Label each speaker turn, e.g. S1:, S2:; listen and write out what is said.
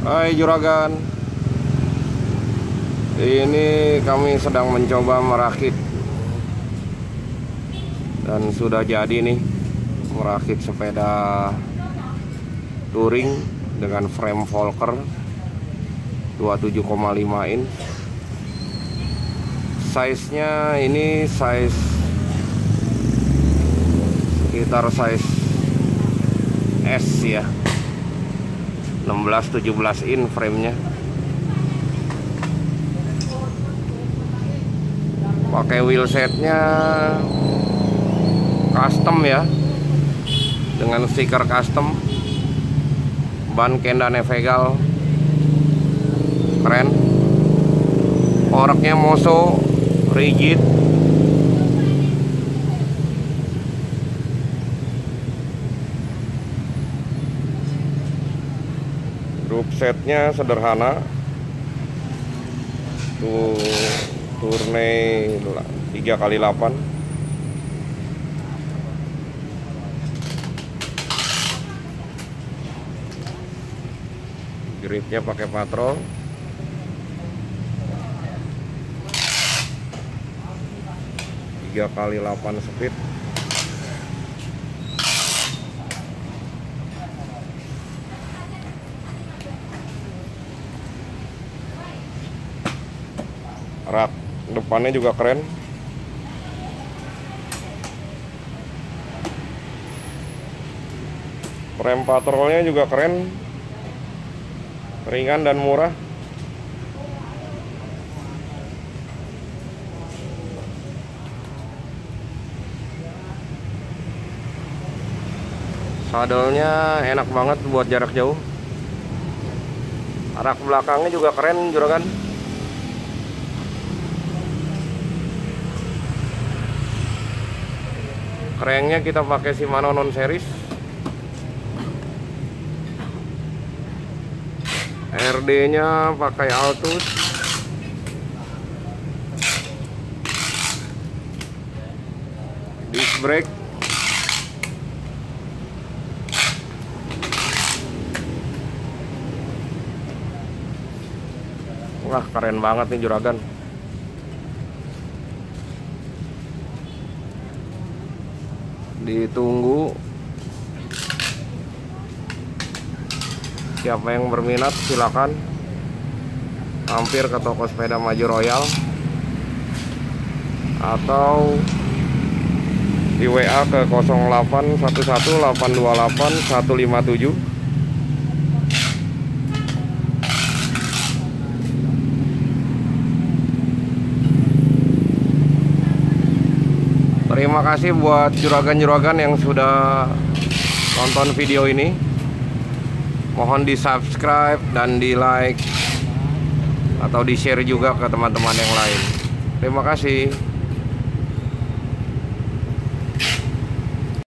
S1: Hai juragan. Ini kami sedang mencoba merakit. Dan sudah jadi nih Merakit sepeda Touring Dengan frame Volker 27,5 in. Size nya ini size Sekitar size S ya 16-17 in framenya. Pakai wheel setnya custom ya. Dengan stiker custom. Ban Kenda Nevegal keren. Oreknya Moso rigid setnya sederhana. Tuh turne 3 kali 8 gripnya pakai patrol. Tiga kali 8 speed rak depannya juga keren. Rem patrolnya juga keren. Ringan dan murah. Sadelnya enak banget buat jarak jauh. Rak belakangnya juga keren juragan Kerennya kita pakai Shimano non series. RD-nya pakai Altus. Disc brake. Wah, keren banget nih juragan. Ditunggu. Siapa yang berminat silakan. Hampir ke toko sepeda maju royal. Atau di WA ke 0811828157 Terima kasih buat juragan-juragan yang sudah nonton video ini. Mohon di subscribe dan di like atau di share juga ke teman-teman yang lain. Terima kasih.